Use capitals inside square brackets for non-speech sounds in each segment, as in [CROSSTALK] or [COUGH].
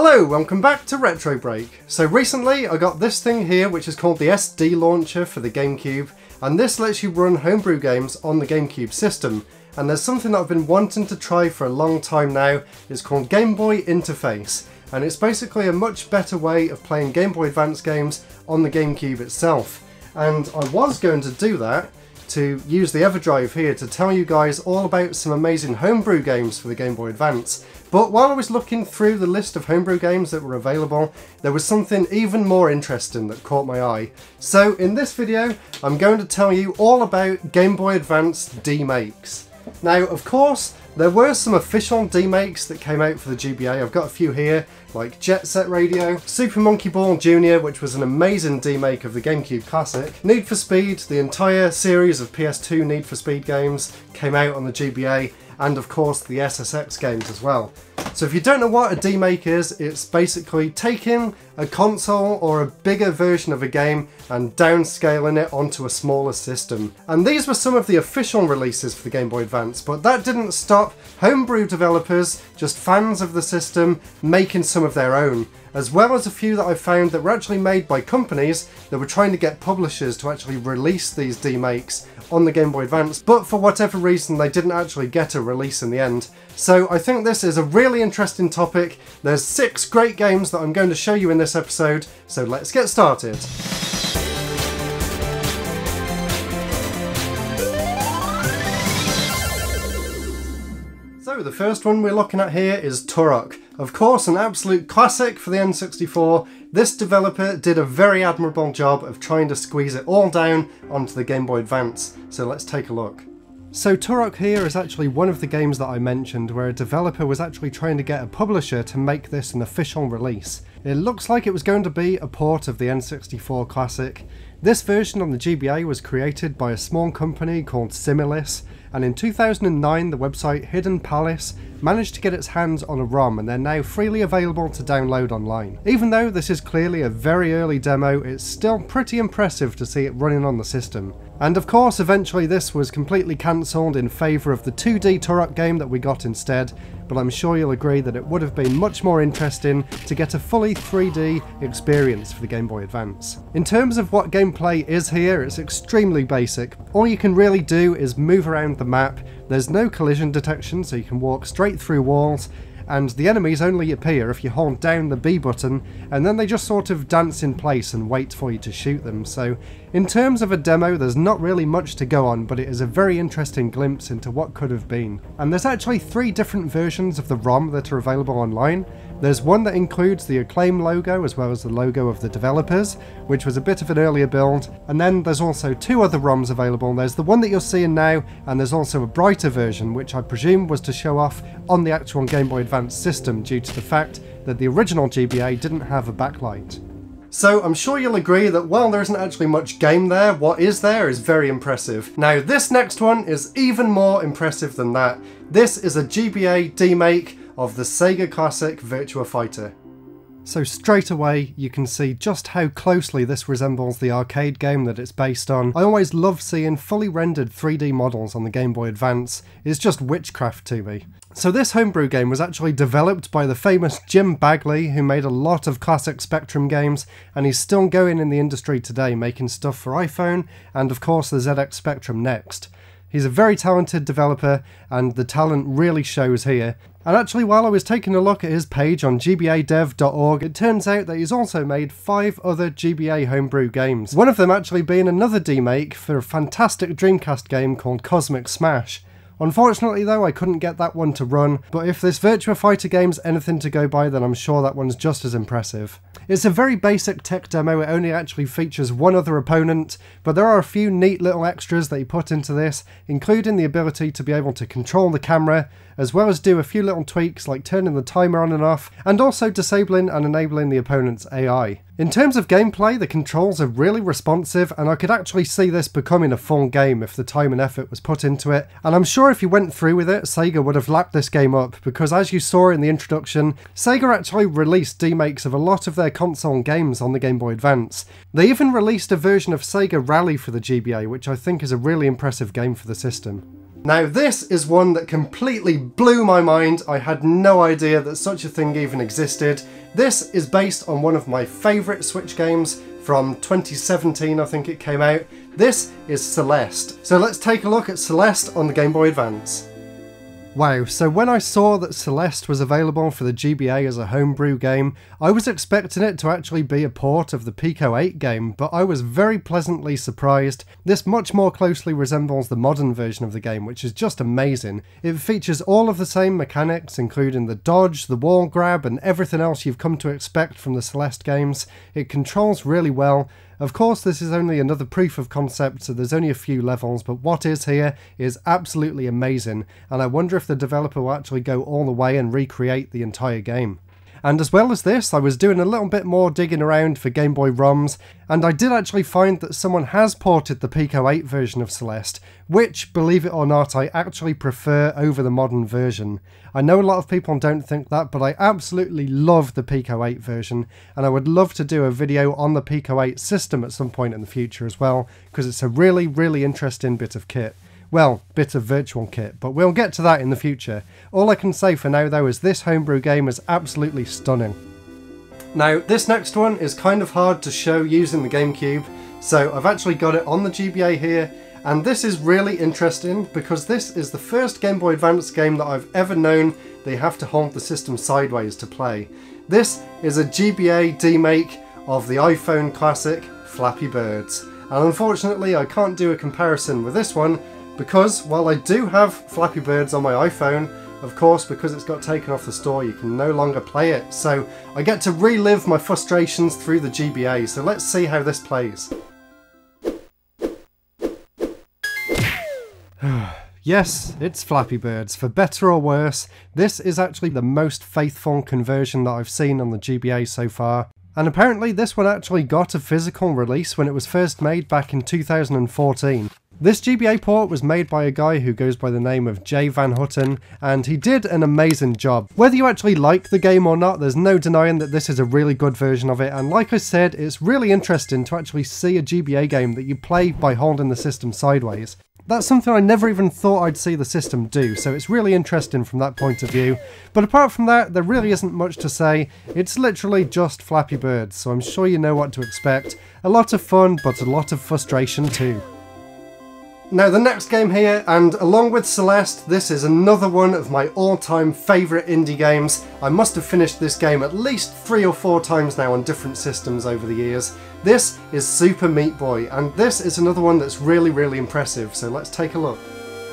Hello, welcome back to Retro Break. So recently I got this thing here which is called the SD launcher for the GameCube and this lets you run homebrew games on the GameCube system. And there's something that I've been wanting to try for a long time now, it's called Game Boy Interface and it's basically a much better way of playing Game Boy Advance games on the GameCube itself. And I was going to do that to use the EverDrive here to tell you guys all about some amazing homebrew games for the Game Boy Advance. But while I was looking through the list of homebrew games that were available, there was something even more interesting that caught my eye. So in this video, I'm going to tell you all about Game Boy Advance Demakes. Now, of course, there were some official demakes that came out for the GBA. I've got a few here, like Jet Set Radio, Super Monkey Ball Jr., which was an amazing demake of the GameCube classic. Need for Speed, the entire series of PS2 Need for Speed games came out on the GBA, and of course the SSX games as well. So if you don't know what a demake is, it's basically taking a console or a bigger version of a game and downscaling it onto a smaller system. And these were some of the official releases for the Game Boy Advance, but that didn't stop homebrew developers, just fans of the system, making some of their own, as well as a few that I found that were actually made by companies that were trying to get publishers to actually release these demakes on the Game Boy Advance, but for whatever reason they didn't actually get a release in the end. So I think this is a really interesting topic. There's six great games that I'm going to show you in this episode, so let's get started. So the first one we're looking at here is Turok. Of course, an absolute classic for the N64. This developer did a very admirable job of trying to squeeze it all down onto the Game Boy Advance. So let's take a look. So Turok here is actually one of the games that I mentioned where a developer was actually trying to get a publisher to make this an official release. It looks like it was going to be a port of the N64 classic. This version on the GBA was created by a small company called Similis, and in 2009 the website Hidden Palace managed to get its hands on a ROM and they're now freely available to download online. Even though this is clearly a very early demo, it's still pretty impressive to see it running on the system. And of course eventually this was completely cancelled in favour of the 2D Turok game that we got instead, but I'm sure you'll agree that it would have been much more interesting to get a fully 3D experience for the Game Boy Advance. In terms of what gameplay is here, it's extremely basic. All you can really do is move around the map, there's no collision detection so you can walk straight through walls, and the enemies only appear if you hold down the B button and then they just sort of dance in place and wait for you to shoot them. So in terms of a demo there's not really much to go on but it is a very interesting glimpse into what could have been. And there's actually three different versions of the ROM that are available online. There's one that includes the Acclaim logo as well as the logo of the developers, which was a bit of an earlier build, and then there's also two other ROMs available. There's the one that you're seeing now, and there's also a brighter version, which I presume was to show off on the actual Game Boy Advance system due to the fact that the original GBA didn't have a backlight. So I'm sure you'll agree that while there isn't actually much game there, what is there is very impressive. Now this next one is even more impressive than that. This is a GBA demake of the Sega classic Virtua Fighter. So straight away you can see just how closely this resembles the arcade game that it's based on. I always love seeing fully rendered 3D models on the Game Boy Advance, it's just witchcraft to me. So this homebrew game was actually developed by the famous Jim Bagley, who made a lot of classic Spectrum games, and he's still going in the industry today, making stuff for iPhone, and of course the ZX Spectrum next. He's a very talented developer, and the talent really shows here. And actually, while I was taking a look at his page on gbadev.org, it turns out that he's also made five other GBA homebrew games. One of them actually being another demake for a fantastic Dreamcast game called Cosmic Smash. Unfortunately though, I couldn't get that one to run, but if this Virtua Fighter game's anything to go by, then I'm sure that one's just as impressive. It's a very basic tech demo, it only actually features one other opponent, but there are a few neat little extras that he put into this, including the ability to be able to control the camera, as well as do a few little tweaks like turning the timer on and off, and also disabling and enabling the opponent's AI. In terms of gameplay, the controls are really responsive, and I could actually see this becoming a fun game if the time and effort was put into it. And I'm sure if you went through with it, Sega would have lapped this game up, because as you saw in the introduction, Sega actually released demakes of a lot of their console games on the Game Boy Advance. They even released a version of Sega Rally for the GBA, which I think is a really impressive game for the system. Now this is one that completely blew my mind. I had no idea that such a thing even existed. This is based on one of my favourite Switch games from 2017 I think it came out. This is Celeste. So let's take a look at Celeste on the Game Boy Advance. Wow, so when I saw that Celeste was available for the GBA as a homebrew game, I was expecting it to actually be a port of the Pico 8 game, but I was very pleasantly surprised. This much more closely resembles the modern version of the game, which is just amazing. It features all of the same mechanics, including the dodge, the wall grab, and everything else you've come to expect from the Celeste games. It controls really well, of course, this is only another proof of concept, so there's only a few levels, but what is here is absolutely amazing, and I wonder if the developer will actually go all the way and recreate the entire game. And as well as this, I was doing a little bit more digging around for Game Boy ROMs, and I did actually find that someone has ported the Pico 8 version of Celeste, which, believe it or not, I actually prefer over the modern version. I know a lot of people don't think that, but I absolutely love the Pico 8 version, and I would love to do a video on the Pico 8 system at some point in the future as well, because it's a really, really interesting bit of kit. Well, bit of virtual kit, but we'll get to that in the future. All I can say for now though is this homebrew game is absolutely stunning. Now, this next one is kind of hard to show using the GameCube, so I've actually got it on the GBA here, and this is really interesting because this is the first Game Boy Advance game that I've ever known they have to hold the system sideways to play. This is a GBA demake of the iPhone classic Flappy Birds, and unfortunately I can't do a comparison with this one because while I do have Flappy Birds on my iPhone, of course, because it's got taken off the store, you can no longer play it. So I get to relive my frustrations through the GBA. So let's see how this plays. [SIGHS] yes, it's Flappy Birds. For better or worse, this is actually the most faithful conversion that I've seen on the GBA so far. And apparently this one actually got a physical release when it was first made back in 2014. This GBA port was made by a guy who goes by the name of Jay Van Houten, and he did an amazing job. Whether you actually like the game or not, there's no denying that this is a really good version of it, and like I said, it's really interesting to actually see a GBA game that you play by holding the system sideways. That's something I never even thought I'd see the system do, so it's really interesting from that point of view. But apart from that, there really isn't much to say. It's literally just Flappy Birds, so I'm sure you know what to expect. A lot of fun, but a lot of frustration too. Now the next game here, and along with Celeste, this is another one of my all-time favourite indie games. I must have finished this game at least three or four times now on different systems over the years. This is Super Meat Boy, and this is another one that's really, really impressive, so let's take a look.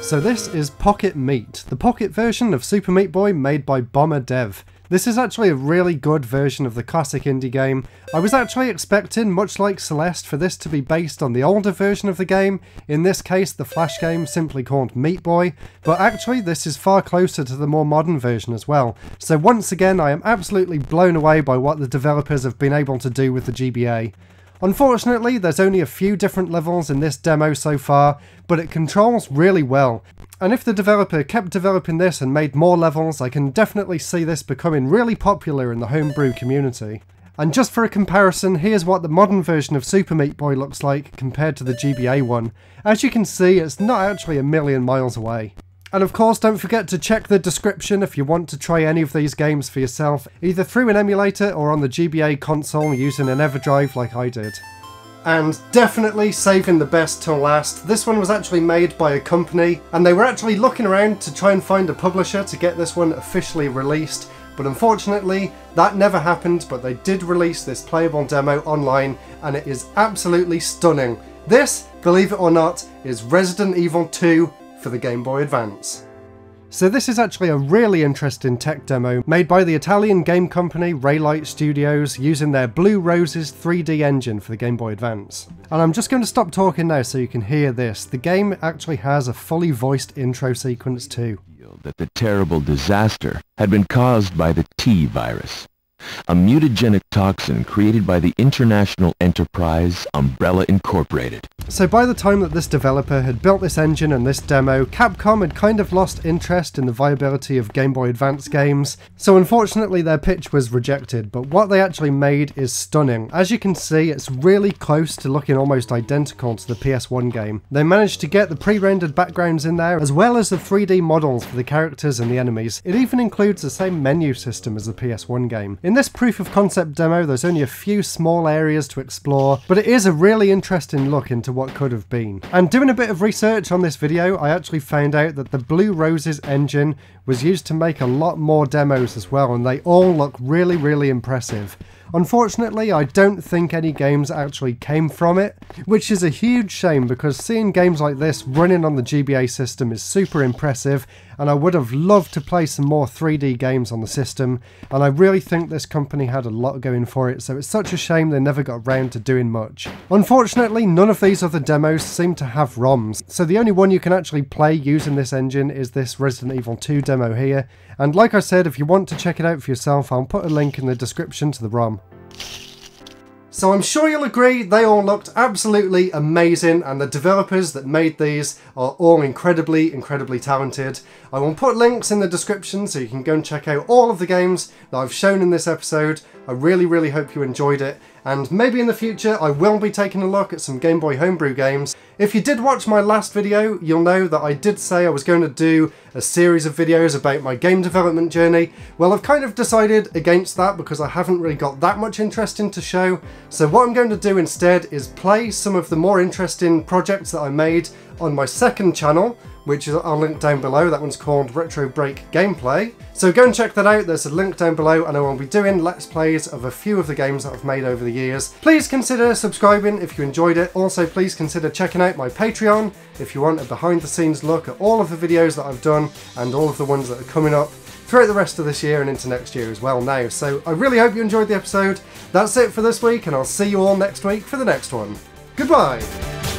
So this is Pocket Meat, the pocket version of Super Meat Boy made by Bomber Dev. This is actually a really good version of the classic indie game. I was actually expecting, much like Celeste, for this to be based on the older version of the game, in this case the Flash game simply called Meat Boy, but actually this is far closer to the more modern version as well. So once again I am absolutely blown away by what the developers have been able to do with the GBA. Unfortunately, there's only a few different levels in this demo so far, but it controls really well. And if the developer kept developing this and made more levels, I can definitely see this becoming really popular in the homebrew community. And just for a comparison, here's what the modern version of Super Meat Boy looks like compared to the GBA one. As you can see, it's not actually a million miles away. And of course, don't forget to check the description if you want to try any of these games for yourself, either through an emulator or on the GBA console using an EverDrive like I did. And definitely saving the best till last, this one was actually made by a company, and they were actually looking around to try and find a publisher to get this one officially released, but unfortunately that never happened, but they did release this playable demo online, and it is absolutely stunning. This, believe it or not, is Resident Evil 2 for the Game Boy Advance. So this is actually a really interesting tech demo made by the Italian game company Raylight Studios using their Blue Roses 3D engine for the Game Boy Advance. And I'm just going to stop talking now so you can hear this. The game actually has a fully voiced intro sequence too. That the terrible disaster had been caused by the T virus. a mutagenic toxin created by the international enterprise Umbrella Incorporated. So by the time that this developer had built this engine and this demo, Capcom had kind of lost interest in the viability of Game Boy Advance games, so unfortunately their pitch was rejected, but what they actually made is stunning. As you can see, it's really close to looking almost identical to the PS1 game. They managed to get the pre-rendered backgrounds in there, as well as the 3D models for the characters and the enemies. It even includes the same menu system as the PS1 game. In this proof of concept demo, there's only a few small areas to explore, but it is a really interesting look into what could have been. And doing a bit of research on this video, I actually found out that the Blue Roses engine was used to make a lot more demos as well, and they all look really, really impressive. Unfortunately, I don't think any games actually came from it, which is a huge shame because seeing games like this running on the GBA system is super impressive and I would have loved to play some more 3D games on the system and I really think this company had a lot going for it so it's such a shame they never got around to doing much. Unfortunately, none of these other demos seem to have ROMs, so the only one you can actually play using this engine is this Resident Evil 2 demo here, and like I said, if you want to check it out for yourself, I'll put a link in the description to the ROM. So I'm sure you'll agree they all looked absolutely amazing and the developers that made these are all incredibly, incredibly talented. I will put links in the description so you can go and check out all of the games that I've shown in this episode. I really, really hope you enjoyed it and maybe in the future I will be taking a look at some Game Boy Homebrew games. If you did watch my last video, you'll know that I did say I was going to do a series of videos about my game development journey. Well, I've kind of decided against that because I haven't really got that much interesting to show. So what I'm going to do instead is play some of the more interesting projects that I made on my second channel, which is I'll link down below. That one's called Retro Break Gameplay. So go and check that out. There's a link down below and I will be doing Let's Plays of a few of the games that I've made over the years. Please consider subscribing if you enjoyed it. Also, please consider checking out my Patreon if you want a behind the scenes look at all of the videos that I've done and all of the ones that are coming up throughout the rest of this year and into next year as well now. So I really hope you enjoyed the episode. That's it for this week and I'll see you all next week for the next one. Goodbye!